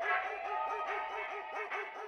Ha ha ha ha ha ha ha!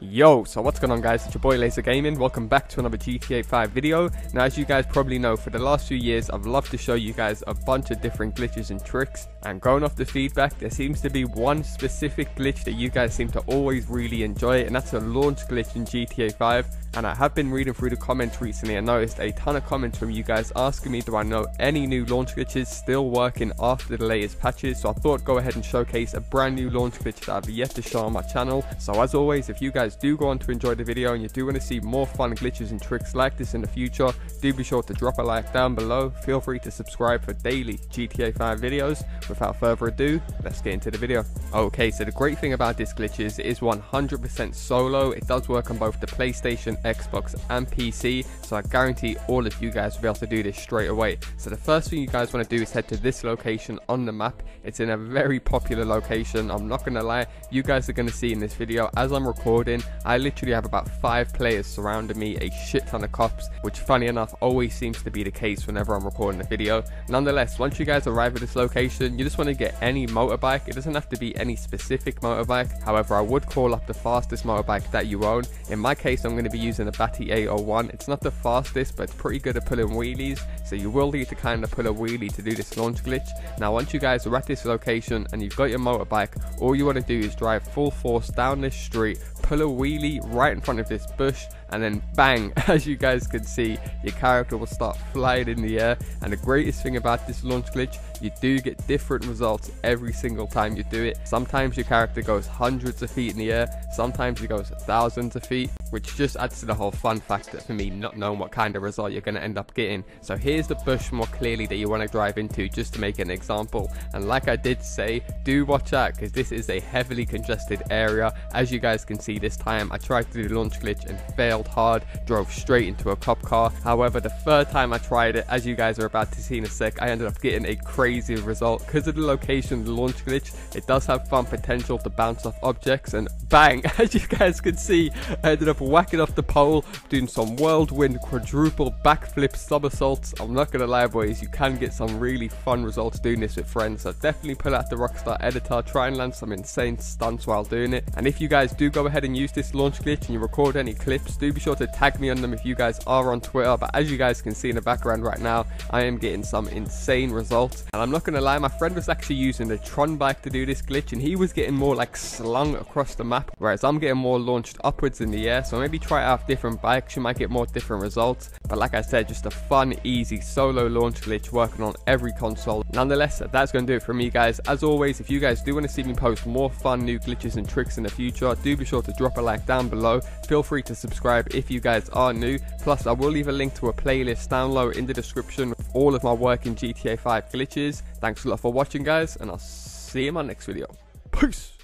Yo, so what's going on guys, it's your boy Laazr Gaming, welcome back to another GTA 5 video. Now as you guys probably know, for the last few years I've loved to show you guys a bunch of different glitches and tricks, and going off the feedback, there seems to be one specific glitch that you guys seem to always really enjoy, and that's a launch glitch in GTA 5. And I have been reading through the comments recently and noticed a ton of comments from you guys asking me do I know any new launch glitches still working after the latest patches, so I thought go ahead and showcase a brand new launch glitch that I've yet to show on my channel. So as always, if you guys do go on to enjoy the video and you do want to see more fun glitches and tricks like this in the future, do be sure to drop a like down below. Feel free to subscribe for daily GTA 5 videos. Without further ado, let's get into the video. Okay, so the great thing about this glitch is it is 100% solo. It does work on both the PlayStation, Xbox and PC, so I guarantee all of you guys will be able to do this straight away. So the first thing you guys want to do is head to this location on the map. It's in a very popular location. I'm not going to lie, you guys are going to see in this video as I'm recording, I literally have about five players surrounding me, a shit ton of cops, which funny enough always seems to be the case whenever I'm recording a video. Nonetheless, once you guys arrive at this location, you just want to get any motorbike. It doesn't have to be any specific motorbike. However, I would call up the fastest motorbike that you own. In my case, I'm going to be using a Bati 801. It's not the fastest, but it's pretty good at pulling wheelies. So you will need to kind of pull a wheelie to do this launch glitch. Now, once you guys are at this location and you've got your motorbike, all you want to do is drive full force down this street, pull a wheelie right in front of this bush and then bang as you guys can see your character will start flying in the air. And the greatest thing about this launch glitch you do get different results every single time you do it. Sometimes your character goes hundreds of feet in the air sometimes it goes thousands of feet which just adds to the whole fun factor for me not knowing what kind of result you're going to end up getting. So here's the bush more clearly that you want to drive into just to make an example. And like I did say do watch out because this is a heavily congested area. As you guys can see this time I tried to do the launch glitch and failed hard, drove straight into a cop car. However, the third time I tried it, as you guys are about to see in a sec, I ended up getting a crazy result. Because of the location of the launch glitch, it does have fun potential to bounce off objects and bang, as you guys can see, I ended up whacking off the pole, doing some whirlwind quadruple backflip somersaults. I'm not gonna lie boys, you can get some really fun results doing this with friends, so definitely pull out the Rockstar editor, try and land some insane stunts while doing it. And if you guys do go ahead and use this launch glitch and you record any clips, do be sure to tag me on them if you guys are on Twitter. But as you guys can see in the background right now, I am getting some insane results. And I'm not going to lie, my friend was actually using the Tron bike to do this glitch and he was getting more like slung across the map. Whereas I'm getting more launched upwards in the air. So maybe try out different bikes, you might get more different results. But like I said, just a fun, easy solo launch glitch working on every console. Nonetheless, that's going to do it for me guys. As always, if you guys do want to see me post more fun new glitches and tricks in the future, do be sure to drop a like down below. Feel free to subscribe if you guys are new. Plus, I will leave a link to a playlist down low in the description with all of my work in GTA 5 glitches. Thanks a lot for watching, guys, and I'll see you in my next video. Peace!